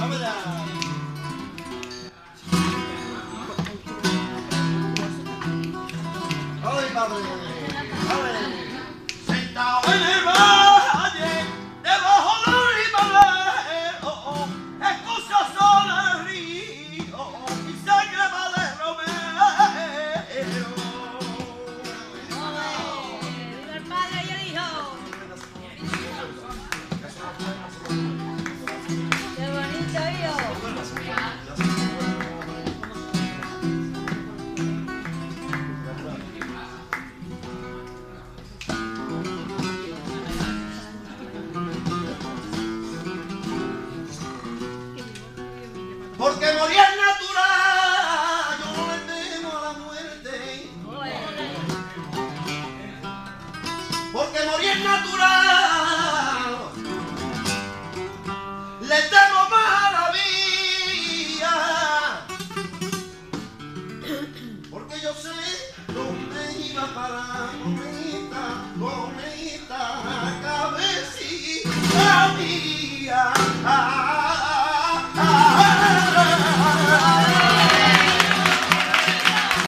Allá. ¡Ay, padre! ¡Ay! Sentado en el valle, debajo del rimadero, escucha sola el río y sangre va de romero. ¡Viva el padre y el hijo! Porque morir natural, yo no le temo a la muerte. Porque morir natural, le temo más a la vida. Porque yo sé dónde iba a parar.